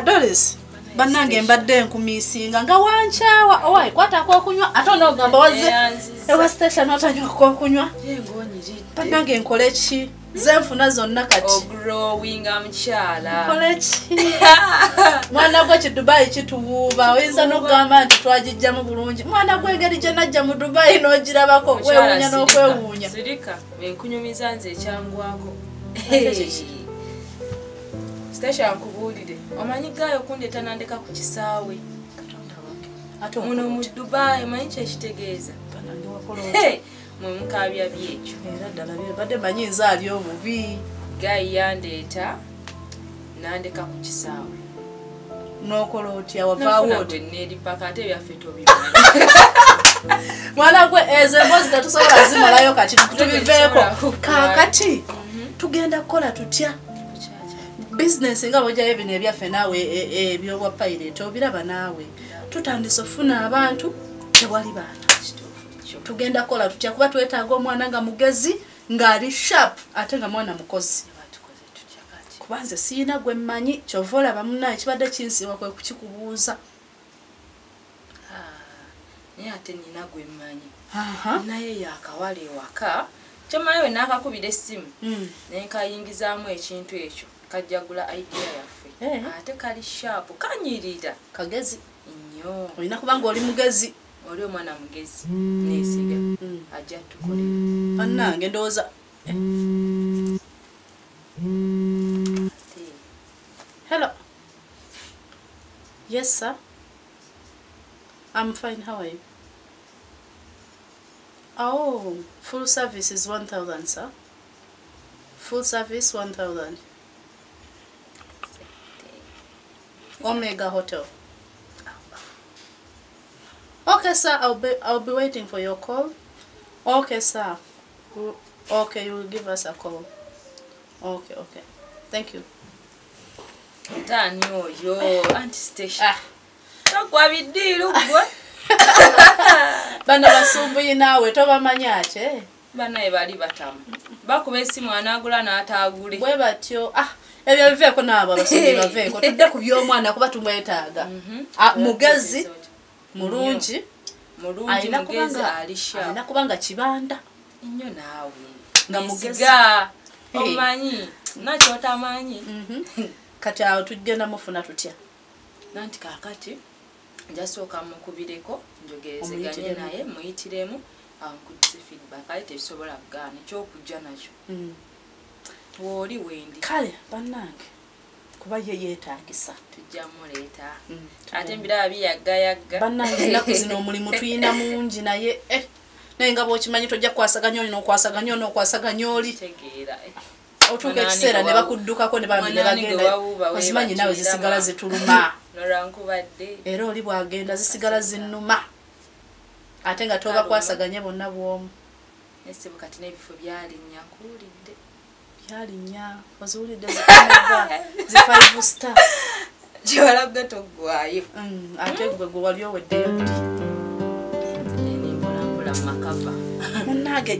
doris bannange mbadde nkumiisinga. Nga wankyawa owaayi kwatako okunywa. Ate onoogamba Eyanziza. ewa station otanywa okunywa. Bannange nkole ki? Zenfuna zonna kati. Ogrowinga mukyala nkole ki? Mwana gwe kidubayi kituwuuba? Oyinza n'okugamba nti twagijjamu bulungi. Mwana gwe engeri gye najja mu dubayi n'ogirabako wewuunya n'okwewuunya. Enkunyumiza nze ekyangwako Station nkubuulire omanyi gaayo okundeeta nandeka ku kisaawe. Muno mu dubayi omanyi kyekitegeeza mwe mukaabya byekyo. Era ddala badde manyi nze ali obubi. Gaayi yandeeta nandeka ku kisaawe. N'okola otya? Wavaawo nafuna otya gwe neeri paka ate byaffe tobimanyi. Mwana gwe ezo emboozi tetusobola zimalayo kati tubiveeko. Tetusobola kaakati tugenda kukola tutya bizinesi nga bwojjayo bino ebyaffe naawe e- e- ebyobwa payireti obiraba naawe tutandise ofuna abantu tewali baana. Tugenda kukola tutya? Kuba twetaaga omwana nga mugezi ng'ali sharp ate nga mwana mukozi. Kuba nze siina gwe mmanyi kyova olaba munaye kibadde kinsiiwa kwe kukikubuuza. Naye ate nina gwe mmanyi. Naye yakawala ewaka kyomanyi we naakakubira essimu Mm. nenkayingizaamu ekintu ekyo kajjagula idea yaffe. Eh. ate kali shaapu kanyirira. Kagezi? Nnyo. Olina kuba nga oli mugezi? Oli omwana mugezi neesiga. Mm. ajja tukolera bannange ndowooza ate. Hello. Yes sir. I'm fine. How are you? Oh full service is 1000 sir. Full service 1000 omega hotel. Okay sir i'll be i'll be waiting for your call. Okay sir. Okay you will give us a call. Okay okay. Thank you. Ate ani oyo anti station ah. Tagwa biddiiru gwe bano basumbuyi naawe tobamanyi ate? Banaye bali batamu. Bakuba esimu anaagula n'ataagule bwe batyo ah ebyo biveeko naabo abasumbuyi baveeko tudde ku by'omwana kuba tumwetaaga Mhm. Mugezi mulungi alina kuba mugezi nga ali sharp. alina kuba nga kibanda nnyo naawe Nga mugezi. Omanyi nakyotamanyi Mhm. kati awo tugenda mufuna tutya nanti kakati njasooka mukubireko njogerezeganye naye muyitiremu ankudise feedback ale tebisobola kugaana ekyokujja nakyo Mm. Wooli wendi. Kale bannange kuba ye yeetagisa tujja muleeta. Mm, ate mbiraba biyaggayagga bannange ennaku zino omulimu tuyina mungi naye eh, naye nga bwokimanyi tojja kukwasaganya oli n'okwasaganya oli n'okwasaganya oli eh. otuuka ekiseera ne bakuddukako ne bagenda. ozimanyi bakiira zisigala ma. zituluma. Era oli bwagenda zisigala zinnuma. Ate nga tobakwasaganye bonna bwomu. Nesibu kati n'ebifo byalinnya kuwulidde byalinnya oziwulidde zikamega zi five star. Gyewalabga toggwayo Mm, ate gwe gwe wali oweddeyo ddi nempolampola mu makava. Munnage